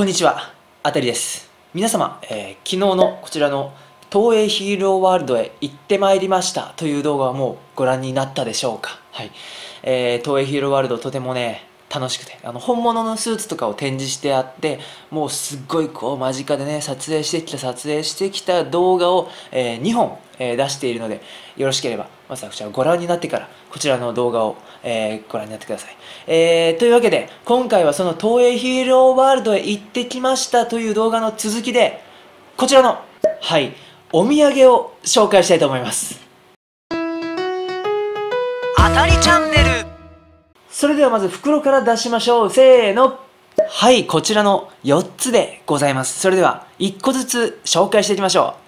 こんにちは、あたりです。皆様、えー昨日のこちらの東映ヒーローワールドへ行ってまいりましたという動画はもうご覧になったでしょうか。はい。えー東映ヒーローワールドとてもね、楽しくて、あの、本物のスーツとかを展示してあって、もうすっごいこう間近でね、撮影してきた、撮影してきた動画を、え2本、え出しているので、よろしければ、まずはこちらをご覧になってから、こちらの動画を、えーご覧になってください。えーというわけで、今回はその東映ヒーローワールドへ行ってきましたという動画の続きで、こちらの、はい、お土産を紹介したいと思います。あたりチャンネルそれではまず袋から出しましょう。せーの。はい、こちらの4つでございます。それでは、1個ずつ紹介していきましょう。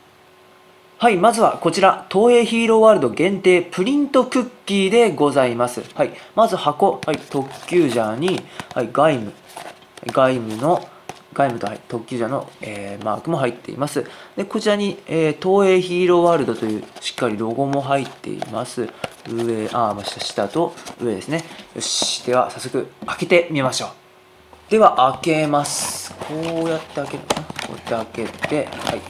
はい、まずはこちら、東映ヒーローワールド限定プリントクッキーでございます。はい、まず箱、はい、特急ジャーに、はい、外務、外務の、外務と、はい、特急ジャーの、えーマークも入っています。で、こちらに、えー東映ヒーローワールドというしっかりロゴも入っています。上、あ、まあ、下下と上ですね。よし、では早速開けてみましょう。では開けます。こうやって開けるかなこうやって開けて、はい。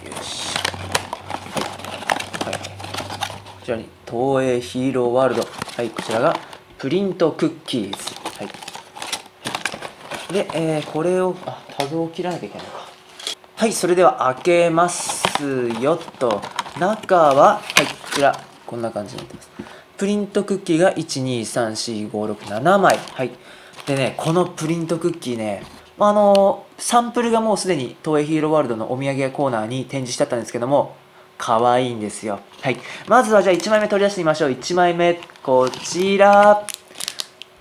こちらに東映ヒーローワールド。はい、こちらがプリントクッキーズ。はい。で、えーこれを、あ、タグを切らなきゃいけないのか。はい、それでは開けますよと。中は、はい、こちら、こんな感じになってます。プリントクッキーが1、2、3、4、5、6、7枚。はい。でね、このプリントクッキーね、ああのサンプルがもうすでに東映ヒーローワールドのお土産コーナーに展示してあったんですけども、可愛いんですよ。はい。まずはじゃあ1枚目取り出してみましょう。1枚目、こちら。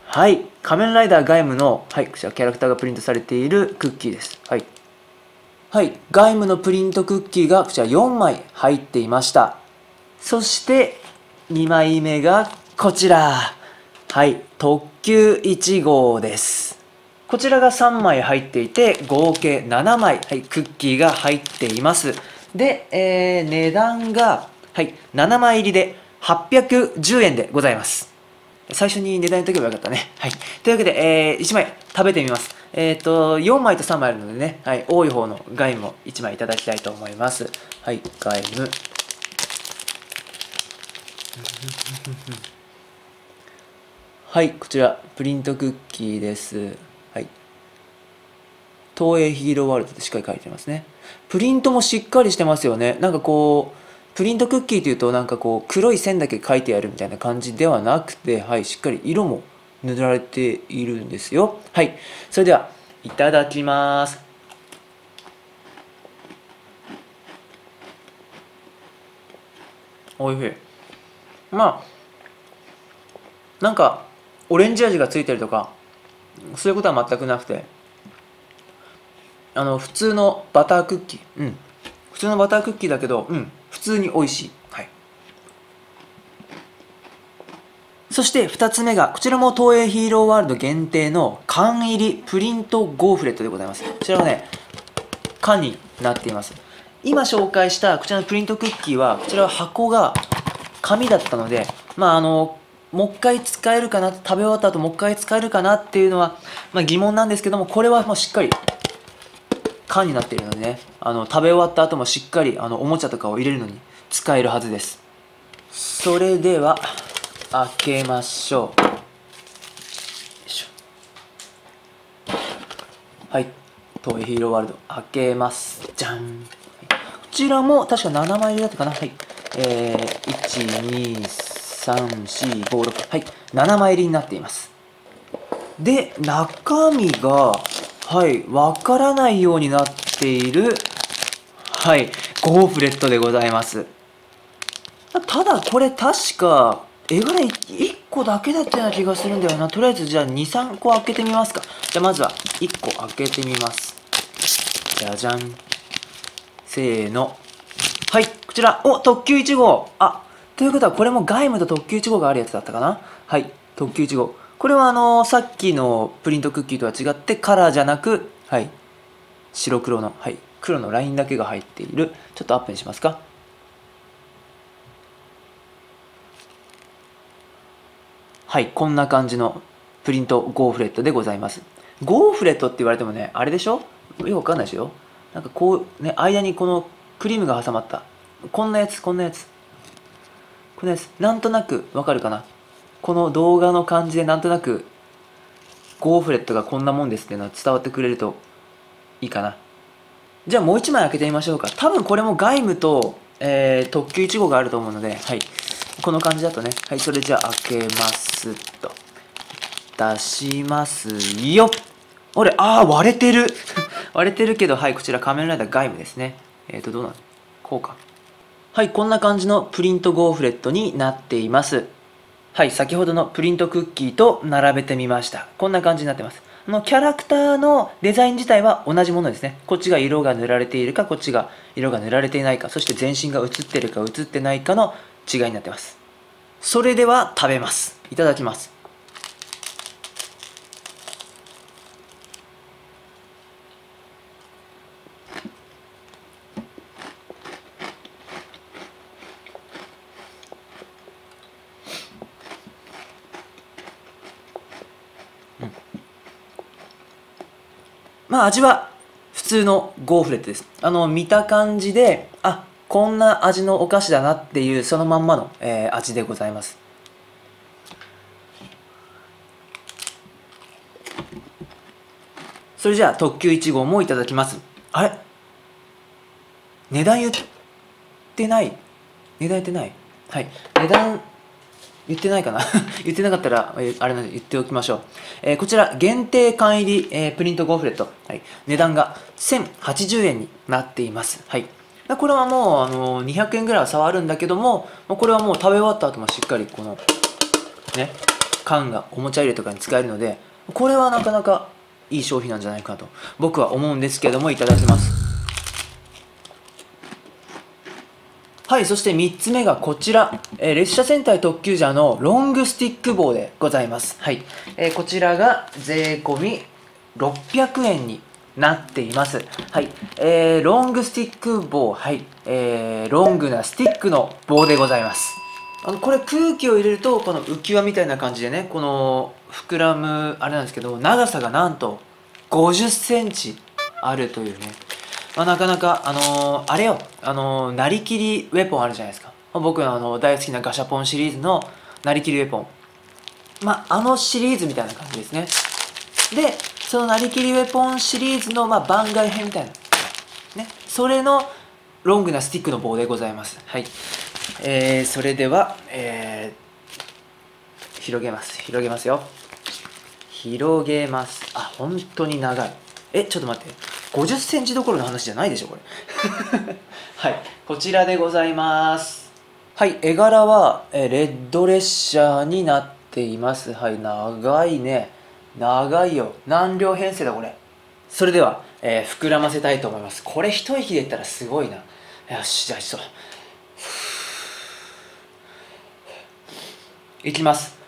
はい。仮面ライダーガイムの、はい、こちらキャラクターがプリントされているクッキーです。はい。はい。ガイムのプリントクッキーがこちら4枚入っていました。そして、2枚目がこちら。はい。特急1号です。こちらが3枚入っていて、合計7枚、はい、クッキーが入っています。で、えー値段が、はい、7枚入りで810円でございます。最初に値段言っとけばよかったね。はい。というわけで、えー1枚食べてみます。えっ、と、4枚と3枚あるのでね、はい、多い方のガイムを1枚いただきたいと思います。はい、ガイム。はい、こちら、プリントクッキーです。はい。東映ヒーローワールドってしっかり書いてますね。プリントもしっかりしてますよね。なんかこう、プリントクッキーというとなんかこう黒い線だけ書いてあるみたいな感じではなくて、はい、しっかり色も塗られているんですよ。はい。それでは、いただきます。おいしい。まあ、なんか、オレンジ味がついてるとか、そういうことは全くなくて、あの、普通のバタークッキー。うん。普通のバタークッキーだけど、うん。普通に美味しい。はい。そして2つ目が、こちらも東映ヒーローワールド限定の缶入りプリントゴーフレットでございます。こちらはね、缶になっています。今紹介したこちらのプリントクッキーは、こちらは箱が紙だったので、まああの、もう一回使えるかな、食べ終わった後もう一回使えるかなっていうのは、まあ、疑問なんですけども、これはもうしっかり缶になっているのでねあの食べ終わった後もしっかりあのおもちゃとかを入れるのに使えるはずです。それでは開けましょう。しょ。はい。東映ヒーローワールド開けます。じゃん。こちらも確か7枚入りだったかな。はい。えー、12345はい。7枚入りになっています。で中身がはいわからないようになっているはいゴーフレットでございます。ただこれ確か絵柄1個だけだったような気がするんだよな。とりあえずじゃあ23個開けてみますか。じゃあまずは1個開けてみます。じゃじゃん。せーの。はいこちら。お特急1号。あということはこれも外務と特急1号があるやつだったかな。はい特急1号。これはあのさっきのプリントクッキーとは違ってカラーじゃなくはい。白黒のはい。黒のラインだけが入っている。ちょっとアップにしますか。はい。こんな感じのプリントゴーフレットでございます。ゴーフレットって言われてもねあれでしょ？よくわかんないですよ。なんかこうね間にこのクリームが挟まった。こんなやつこんなやつ。こんなやつ。なんとなくわかるかな？この動画の感じでなんとなくゴーフレットがこんなもんですっていうのは伝わってくれるといいかな。じゃあもう一枚開けてみましょうか。多分これも外務と、えー、特急1号があると思うのではい。この感じだとね。はいそれじゃあ開けますと。出しますよ。あれあー割れてる。割れてるけどはいこちら仮面ライダー外務ですね。えっ、ー、とどうなの？こうか。はいこんな感じのプリントゴーフレットになっています。はい先ほどのプリントクッキーと並べてみました。こんな感じになってます。あのキャラクターのデザイン自体は同じものですね。こっちが色が塗られているかこっちが色が塗られていないかそして全身が映ってるか映ってないかの違いになってます。それでは食べます。いただきます。まあ味は普通のゴーフレットです。あの見た感じであこんな味のお菓子だなっていうそのまんまの、えー、味でございます。それじゃあ特急1号もいただきます。あれ？値段言ってない？値段言ってない？はい。値段言ってないかな？言ってなかったら、あれなんで言っておきましょう。えー、こちら、限定缶入り、えー、プリントゴーフレット。はい。値段が1080円になっています。はい。これはもう、あのー、200円ぐらいは差はあるんだけども、これはもう食べ終わった後もしっかりこの、ね、缶がおもちゃ入れとかに使えるので、これはなかなかいい消費なんじゃないかと僕は思うんですけども、いただきます。はいそして3つ目がこちら、えー、列車戦隊特急ジャーのロングスティック棒でございますはい、えー、こちらが税込600円になっています。はい。えー、ロングスティック棒。はい。えー、ロングなスティックの棒でございます。あの、これ空気を入れると、この浮き輪みたいな感じでね、この膨らむ、あれなんですけど、長さがなんと50センチあるというね、まあ、なかなか、あのー、あれよ、あのー、なりきりウェポンあるじゃないですか。僕のあの大好きなガシャポンシリーズのなりきりウェポン。まあ、あのシリーズみたいな感じですね。で、そのなりきりウェポンシリーズの、まあ、番外編みたいな。ね。それのロングなスティックの棒でございます。はい。えー、それでは、えー、広げます。広げますよ。広げます。あ、本当に長い。え、ちょっと待って。50センチどころの話じゃないでしょこれ。はいこちらでございます。はい絵柄はえレッド列車になっています。はい長いね。長いよ。何両編成だこれ。それでは、えー、膨らませたいと思います。これ一息で言ったらすごいな。よしじゃあちょっと。いきます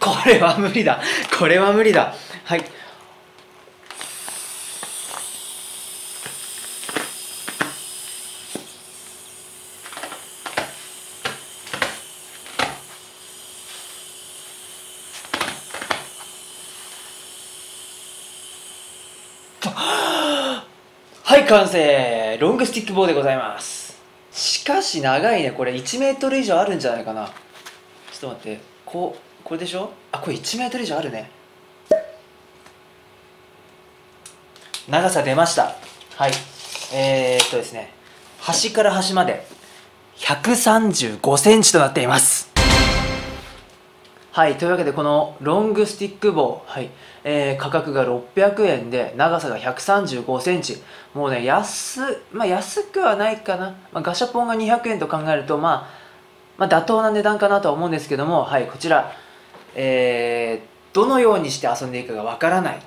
これは無理だ。これは無理だ。はい。はい完成。ロングスティック棒でございます。しかし長いね。これ1メートル以上あるんじゃないかな。ちょっと待って。こうこれでしょ？あこれ1メートル以上あるね。長さ出ました。はい。えー、っとですね。端から端まで135センチとなっています。はい。というわけでこのロングスティック棒、はい。えー、価格が600円で長さが135センチ。もうね安,、まあ、安くはないかな、まあ、ガシャポンが200円と考えると、まあ、まあ妥当な値段かなとは思うんですけどもはいこちらえー、どのようにして遊んでいくかがわからない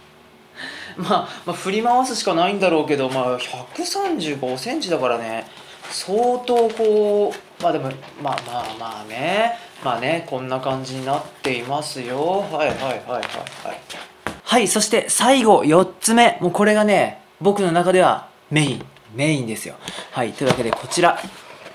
まあ、まあ、振り回すしかないんだろうけど、まあ、135センチだからね相当こうまあでもまあまあまあねまあねこんな感じになっていますよはいはいはいはいはいはい、そして最後、4つ目。もうこれがね、僕の中ではメイン。メインですよ。はい、というわけでこちら。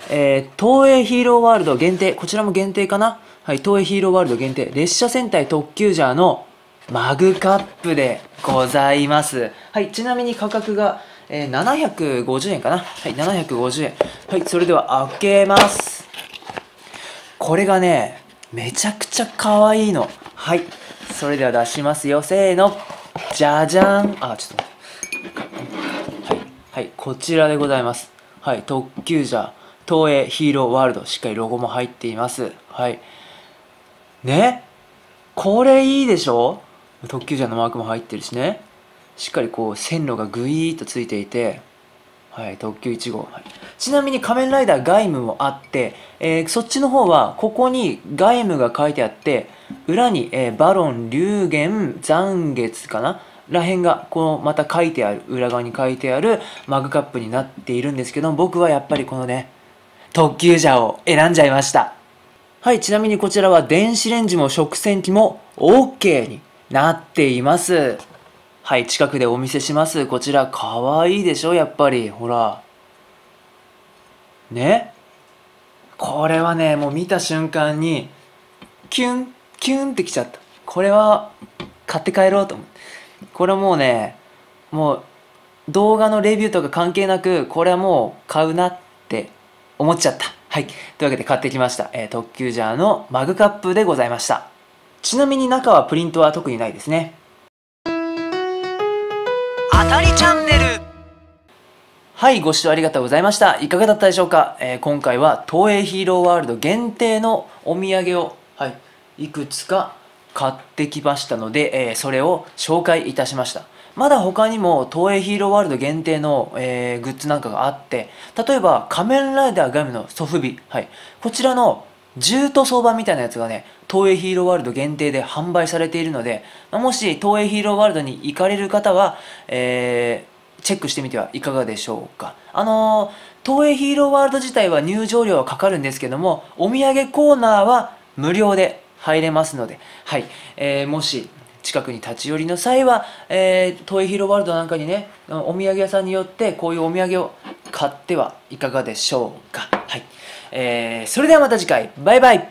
えー、東映ヒーローワールド限定。こちらも限定かな？はい、東映ヒーローワールド限定。列車戦隊特急ジャーのマグカップでございます。はい、ちなみに価格が、えー、750円かな？はい、750円。はい、それでは開けます。これがね、めちゃくちゃ可愛いの。はい、それでは出しますよ。せーの。じゃじゃん。あ、ちょっと待って。はい、はい、こちらでございます。はい、特急ジャー、東映ヒーローワールド。しっかりロゴも入っています。はい。ね？これいいでしょ？特急ジャーのマークも入ってるしねしっかりこう線路がグイーッとついていてはい特急1号、はい、ちなみに仮面ライダーガイムもあって、えー、そっちの方はここにガイムが書いてあって裏に、えー、バロン龍玄残月かな？らへんがこのまた書いてある裏側に書いてあるマグカップになっているんですけど僕はやっぱりこのね特急ジャーを選んじゃいましたはいちなみにこちらは電子レンジも食洗機も OK になっています。はい、近くでお見せします。こちら、かわいいでしょ？やっぱり。ほら。ね？これはね、もう見た瞬間に、キュン、キュンってきちゃった。これは、買って帰ろうと思う。これはもうね、もう、動画のレビューとか関係なく、これはもう買うなって思っちゃった。はい。というわけで買ってきました。えー、特急ジャーのマグカップでございました。ちなみに中はプリントは特にないですねあたりチャンネルはいご視聴ありがとうございましたいかがだったでしょうか、えー、今回は東映ヒーローワールド限定のお土産を、はい、いくつか買ってきましたので、えー、それを紹介いたしましたまだ他にも東映ヒーローワールド限定の、えー、グッズなんかがあって例えば仮面ライダーガムのソフビ、はい、こちらの銃塗装版みたいなやつがね東映ヒーローワールド限定で販売されているので、もし東映ヒーローワールドに行かれる方は、えー、チェックしてみてはいかがでしょうか。あのー、東映ヒーローワールド自体は入場料はかかるんですけども、お土産コーナーは無料で入れますので、はい、えー、もし近くに立ち寄りの際は、えー、トイヒロワールドなんかにね、お土産屋さんによってこういうお土産を買ってはいかがでしょうか。はい。えー、それではまた次回、バイバイ